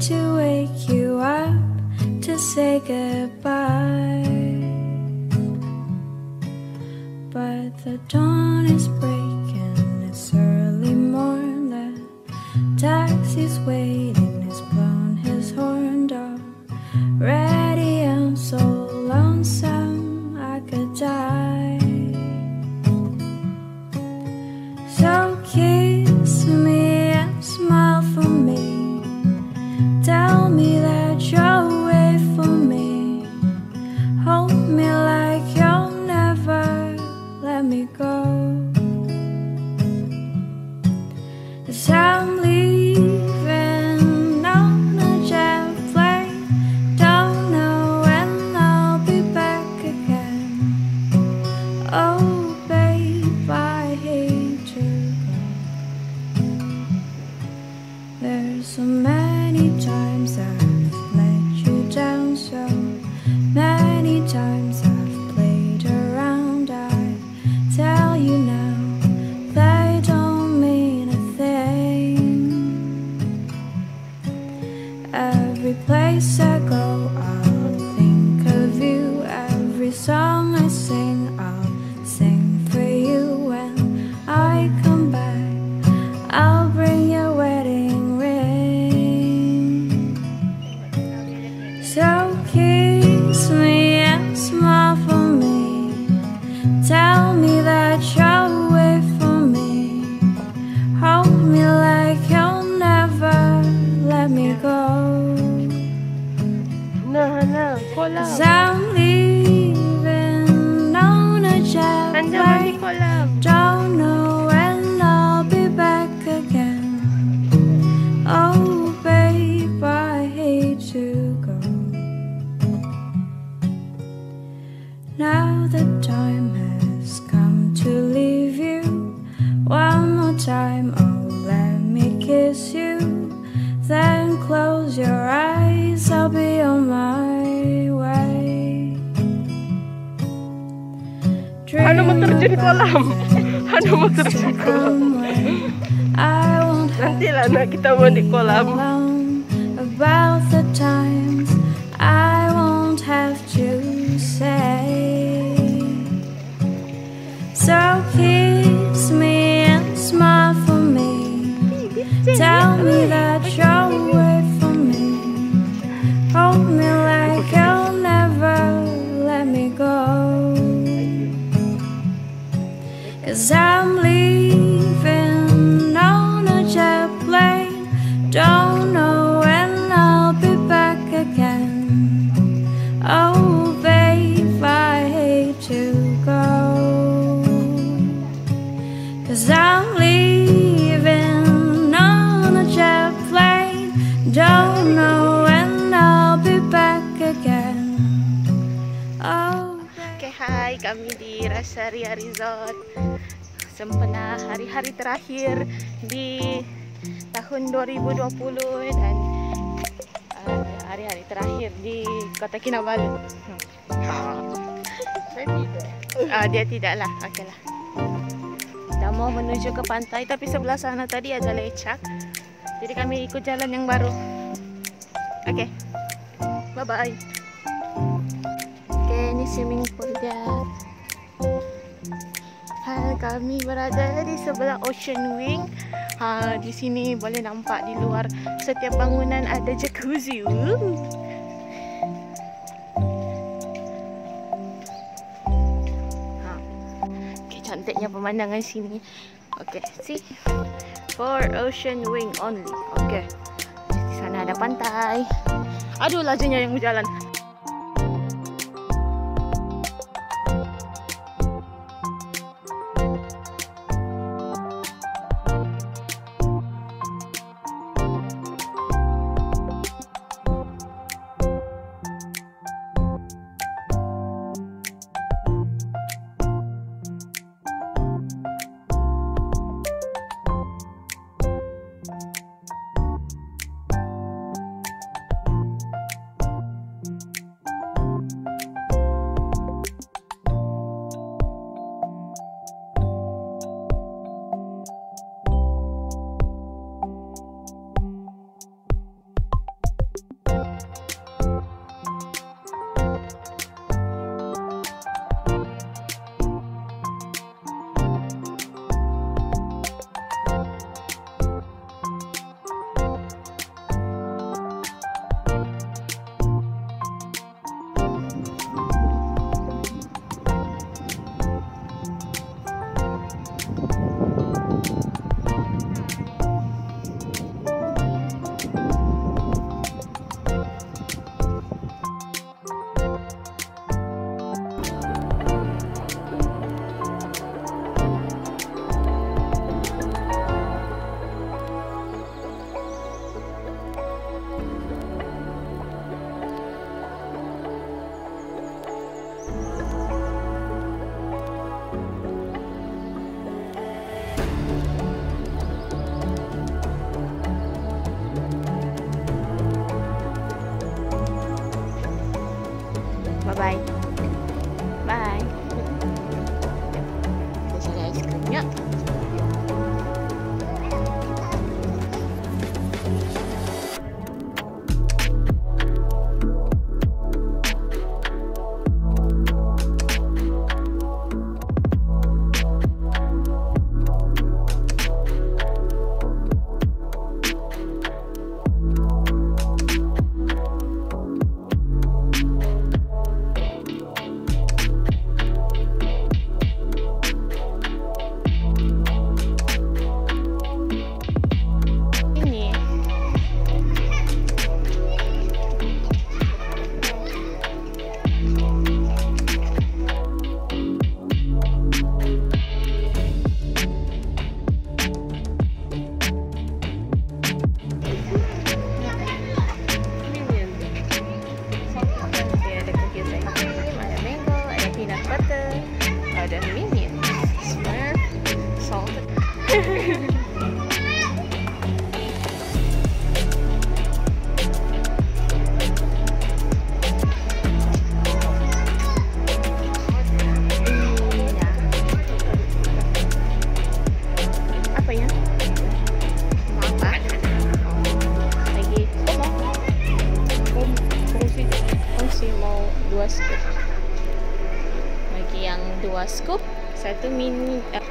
to wake you up to say goodbye. But the dawn is breaking, it's early morn, the taxi's waiting. Oh, terjun kolam? Ano mo terjun kolam? Nanti lah nak kita mau di kolam. about the times I won't have to Cause I'm leaving on a jet plane. Don't know when I'll be back again. Oh, babe, I hate to go. Cause I'm leaving on a jet plane. Don't know when I'll be back again. Oh, Okay, hai. Kami di Rasaria Resort. Sempena hari-hari terakhir di tahun 2020 dan uh, hari-hari terakhir di Kota Kinabalu. Hmm. Ah, dia tidaklah. Okeylah. Kita mau menuju ke pantai tapi sebelah sana tadi ada lecak. Jadi kami ikut jalan yang baru. Okey. Bye bye. Okey, ini swimming pool dia. Ha, kami berada di sebelah Ocean Wing. Ha, di sini boleh nampak di luar setiap bangunan ada jacuzzi. Woo. Ha. Okay, cantiknya pemandangan sini. Okay, see. For Ocean Wing only. Okay. Di sana ada pantai. Aduh, lajunya yang berjalan. bagi yang dua scoop satu mini uh,